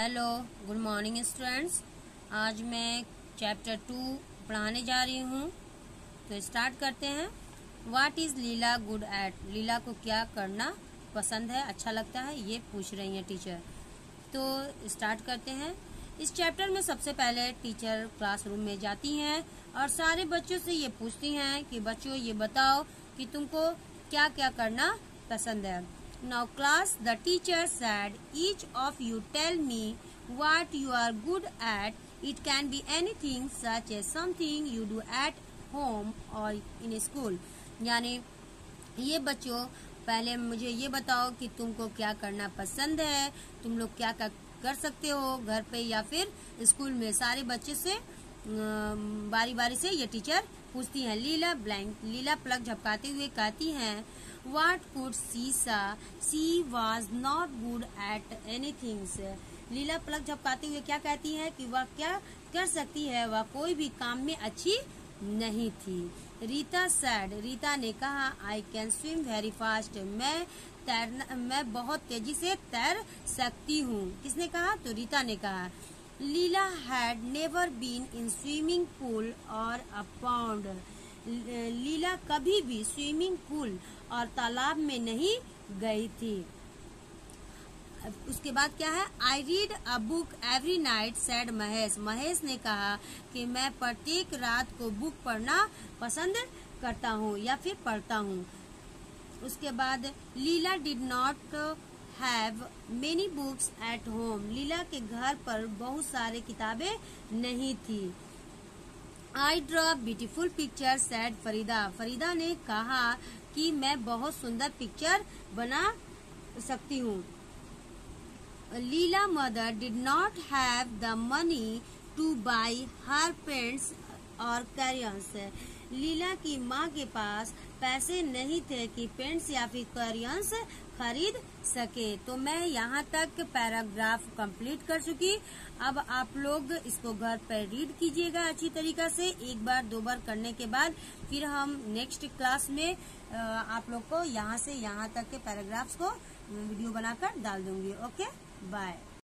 Hello good morning students आज मैं chapter two पढ़ाने जा रही हूँ। तो स्टार्ट करते हैं। What is Leela good at Leela को क्या करना पसंद है अच्छा लगता है, ये पूछ रही हैं टीचर तो स्टार्ट करते हैं। इस चैप्टर में सबसे पहले टीचर क्लासरूम में जाती हैं और सारे बच्चों से ये पूछती हैं कि, बच्चों, ये बताओ कि तुमको क्या क्या करना पसंद है? Now class, the teacher said, each of you tell me what you are good at. It can be anything such as something you do at home or in school. यानी ये बच्चों पहले मुझे ये बताओ कि तुमको क्या करना पसंद है तुम लोग क्या कर सकते हो घर पे या फिर स्कूल में सारे बच्चे से बारी बारी से ये टीचर पूछती हैं लीला ब्लैंक लीला प्लग झपकाते हुए कहती हैं what could she say she was not good at anything Leela plug झपकाते हुए क्या कहती है कि वह क्या कर सकती है? वह कोई भी काम में अच्छी नहीं थी। रीता सैड रीता ने कहा I can swim very fast मैं तैरना, मैं बहुत तेज़ी से तैर सकती हूँ। किसने कहा? तो रीता ने कहा Leela had never been in swimming pool और अ पॉन्ड लीला कभी भी स्विमिंग पूल और तालाब में नहीं गई थी। उसके बाद क्या है? I read a book every night said Mahesh Mahesh ने कहा कि मैं प्रत्येक रात को बुक पढ़ना पसंद करता हूँ या फिर पढ़ता हूँ। उसके बाद, Leela did not have many books at home Leela के घर पर बहुत सारे किताबें नहीं थी। I draw beautiful picture said Farida Farida ने कहा कि मैं बहुत सुंदर पिक्चर बना सकती हूँ। Leela mother did not have the money to buy her paints और कैरियंस लीला की माँ के पास पैसे नहीं थे कि पेंट्स या फिर करियंस खरीद सके। तो मैं यहाँ तक पैराग्राफ कंप्लीट कर चुकी। अब आप लोग इसको घर पर रीड कीजिएगा अच्छी तरीका से। एक बार, दो बार करने के बाद फिर हम नेक्स्ट क्लास में आप लोग को यहाँ से यहाँ तक के पैराग्राफ्स को वीडियो बनाकर डाल दूँगी। ओके? बाय।